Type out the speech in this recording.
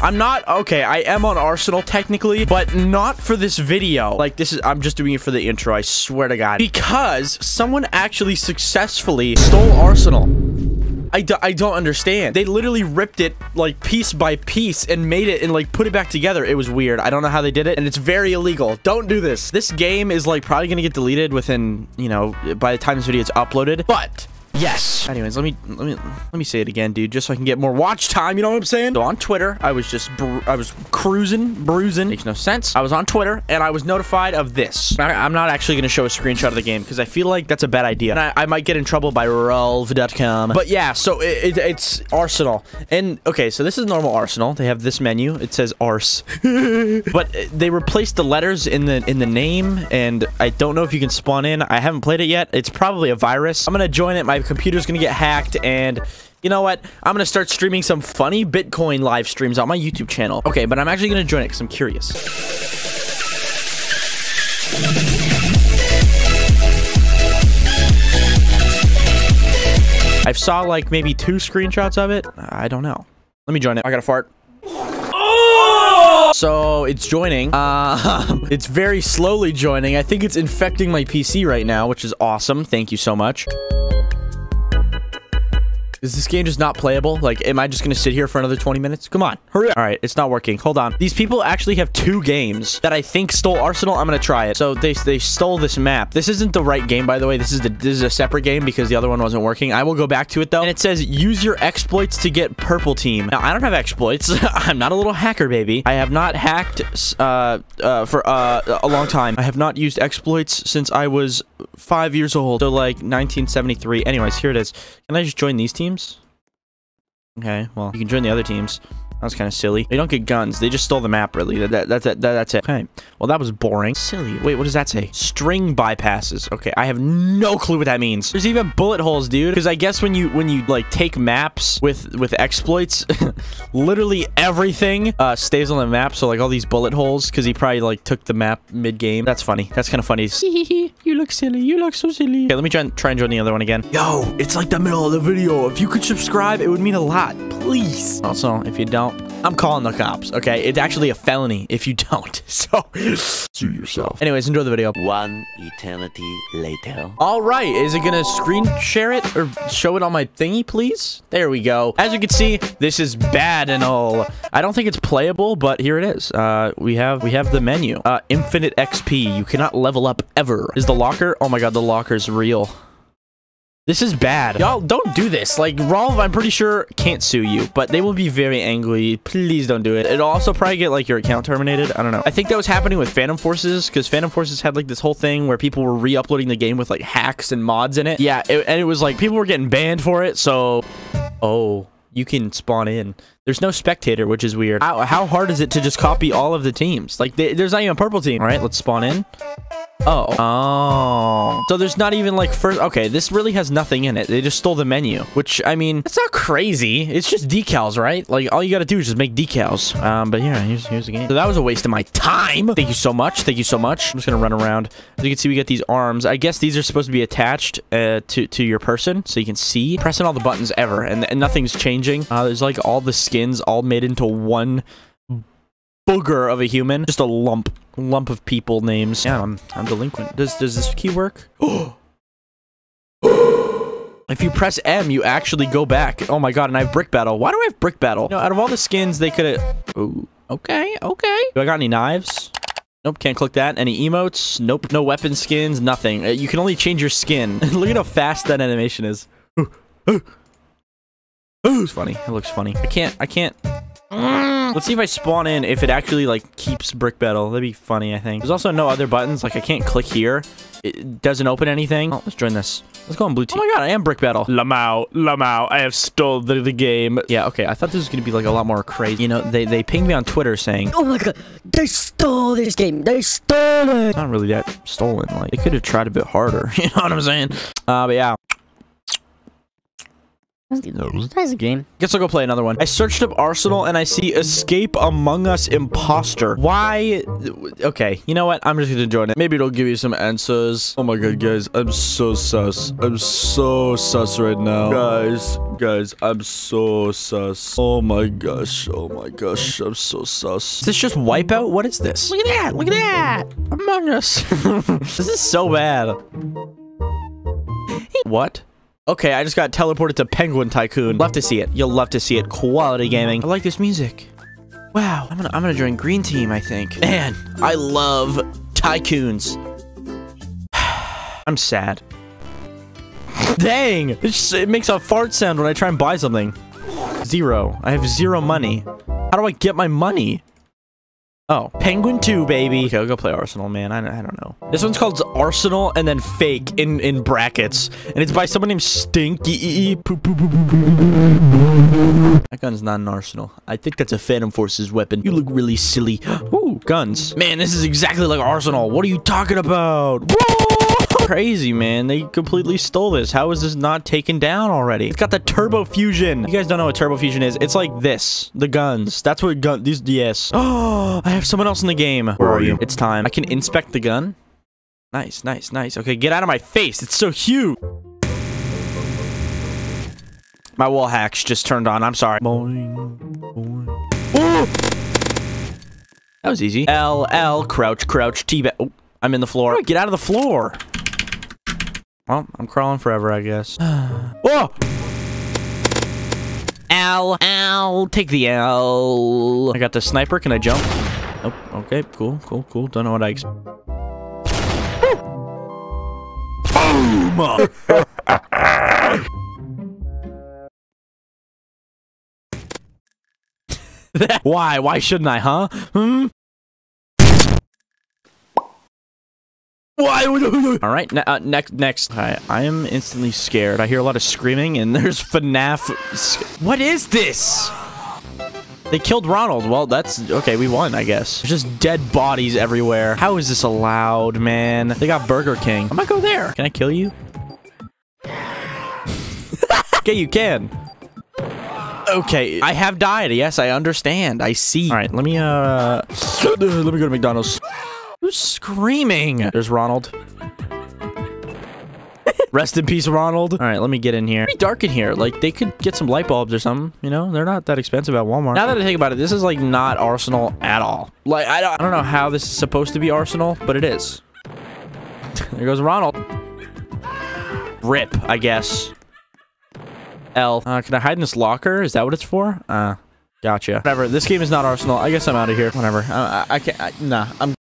I'm not okay. I am on Arsenal technically, but not for this video. Like this is I'm just doing it for the intro. I swear to God, because someone actually successfully stole Arsenal. I, do, I don't understand. They literally ripped it like piece by piece and made it and like put it back together. It was weird. I don't know how they did it and it's very illegal. Don't do this. This game is like probably gonna get deleted within, you know, by the time this video is uploaded. But Yes. Anyways, let me let me let me say it again, dude, just so I can get more watch time. You know what I'm saying? So on Twitter, I was just I was cruising, bruising. Makes no sense. I was on Twitter and I was notified of this. I, am not actually gonna show a screenshot of the game because I feel like that's a bad idea. And I, I might get in trouble by Rolv.com. But yeah, so it, it, it's Arsenal. And okay, so this is normal Arsenal. They have this menu. It says Ars, but uh, they replaced the letters in the in the name, and I don't know if you can spawn in. I haven't played it yet. It's probably a virus. I'm gonna join it. My computer's gonna get hacked and you know what? I'm gonna start streaming some funny Bitcoin live streams on my YouTube channel. Okay, but I'm actually gonna join it because I'm curious. I saw like maybe two screenshots of it. I don't know. Let me join it. I got a fart. So it's joining. Uh, it's very slowly joining. I think it's infecting my PC right now, which is awesome. Thank you so much. Is this game just not playable? Like, am I just gonna sit here for another 20 minutes? Come on, hurry up. All right, it's not working. Hold on. These people actually have two games that I think stole Arsenal. I'm gonna try it. So they, they stole this map. This isn't the right game, by the way. This is the this is a separate game because the other one wasn't working. I will go back to it though. And it says use your exploits to get purple team. Now, I don't have exploits. I'm not a little hacker, baby. I have not hacked uh, uh, for uh, a long time. I have not used exploits since I was five years old. So like 1973. Anyways, here it is. Can I just join these teams? Okay, well, you can join the other teams. That was kind of silly. They don't get guns. They just stole the map, really. That, that, that, that, that's it. Okay. Well, that was boring. Silly. Wait, what does that say? String bypasses. Okay, I have no clue what that means. There's even bullet holes, dude. Because I guess when you, when you, like, take maps with, with exploits, literally everything uh, stays on the map. So, like, all these bullet holes, because he probably, like, took the map mid-game. That's funny. That's kind of funny. you look silly. You look so silly. Okay, let me try and, try and join the other one again. Yo, it's like the middle of the video. If you could subscribe, it would mean a lot. Please. Also, if you don't, don't, I'm calling the cops, okay? It's actually a felony if you don't. So, sue yourself. Anyways, enjoy the video. One eternity later. All right, is it gonna screen share it or show it on my thingy, please? There we go. As you can see, this is bad and all. I don't think it's playable, but here it is. Uh, we have we have the menu. Uh, infinite XP. You cannot level up ever. Is the locker? Oh my god, the locker's real. This is bad. Y'all, don't do this. Like, Rolv, I'm pretty sure, can't sue you, but they will be very angry. Please don't do it. It'll also probably get, like, your account terminated. I don't know. I think that was happening with Phantom Forces, because Phantom Forces had, like, this whole thing where people were re-uploading the game with, like, hacks and mods in it. Yeah, it, and it was, like, people were getting banned for it, so... Oh, you can spawn in. There's no spectator, which is weird. How, how hard is it to just copy all of the teams? Like, they, there's not even a purple team. All right, let's spawn in. Oh. Oh. So there's not even like first. Okay, this really has nothing in it. They just stole the menu, which I mean, it's not crazy. It's just decals, right? Like all you got to do is just make decals. Um, but yeah, here's here's the game. So that was a waste of my time. Thank you so much. Thank you so much. I'm just gonna run around. As you can see, we got these arms. I guess these are supposed to be attached uh, to to your person, so you can see. Pressing all the buttons ever, and, and nothing's changing. Uh, there's like all the skins all made into one booger of a human. Just a lump lump of people names. Yeah, I'm I'm delinquent. Does does this key work? if you press M, you actually go back. Oh my god, and I have brick battle. Why do I have brick battle? You know, out of all the skins, they could have. Oh, okay, okay. Do I got any knives? Nope, can't click that. Any emotes? Nope. No weapon skins, nothing. Uh, you can only change your skin. Look at how fast that animation is. it's funny. It looks funny. I can't, I can't. Let's see if I spawn in if it actually like keeps brick battle. That'd be funny, I think. There's also no other buttons. Like I can't click here. It doesn't open anything. Oh, let's join this. Let's go on blue team. Oh my god, I am brick battle. Lamau, Lamau, I have stole the, the game. Yeah, okay. I thought this was gonna be like a lot more crazy. You know, they they pinged me on Twitter saying, "Oh my god, they stole this game. They stole it." It's not really that stolen. Like they could have tried a bit harder. You know what I'm saying? Uh, but yeah. That's a game. Guess I'll go play another one. I searched up Arsenal and I see Escape Among Us Imposter. Why? Okay, you know what? I'm just gonna join it. Maybe it'll give you some answers. Oh my god, guys. I'm so sus. I'm so sus right now. Guys, guys, I'm so sus. Oh my gosh. Oh my gosh. I'm so sus. Is this just Wipeout? What is this? Look at that. Look at that. Among Us. this is so bad. What? Okay, I just got teleported to Penguin Tycoon. Love to see it. You'll love to see it. Quality gaming. I like this music. Wow, I'm gonna I'm gonna join Green Team, I think. Man, I love tycoons. I'm sad. Dang! It, just, it makes a fart sound when I try and buy something. Zero. I have zero money. How do I get my money? Oh, Penguin 2, baby. Okay, I'll go play Arsenal, man. I, I don't know. This one's called Arsenal and then fake in, in brackets. And it's by someone named Stinky. That gun's not an Arsenal. I think that's a Phantom Forces weapon. You look really silly. Ooh, guns. Man, this is exactly like Arsenal. What are you talking about? Whoa! Crazy, man. They completely stole this. How is this not taken down already? It's got the Turbo Fusion. You guys don't know what Turbo Fusion is. It's like this. The guns. That's what gun... These... Yes. Oh, I have someone else in the game. Where are you? It's time. I can inspect the gun. Nice, nice, nice. Okay, get out of my face. It's so huge. My wall hacks just turned on. I'm sorry. Boing, boing. Ooh! That was easy. L, L, crouch, crouch, T-back. Oh, I'm in the floor. Get out of the floor. Well, I'm crawling forever, I guess. Whoa! L, L, take the L. I got the sniper. Can I jump? Oh, okay, cool, cool, cool. Don't know what I expect. Boom! Why? Why shouldn't I, huh? Hmm? Why? All right, ne uh, next, next. I, I am instantly scared. I hear a lot of screaming, and there's FNAF. What is this? They killed Ronald. Well, that's okay. We won, I guess. There's just dead bodies everywhere. How is this allowed, man? They got Burger King. I might go there. Can I kill you? okay, you can. Okay, I have died. Yes, I understand. I see. All right, let me, uh... let me go to McDonald's. Who's screaming? There's Ronald. Rest in peace, Ronald. All right, let me get in here. It's pretty dark in here. Like, they could get some light bulbs or something. You know, they're not that expensive at Walmart. Now that I think about it, this is, like, not Arsenal at all. Like, I don't, I don't know how this is supposed to be Arsenal, but it is. there goes Ronald. Rip, I guess. L. Uh, can I hide in this locker? Is that what it's for? Uh, gotcha. Whatever. This game is not Arsenal. I guess I'm out of here. Whatever. I, I, I can't. I, nah, I'm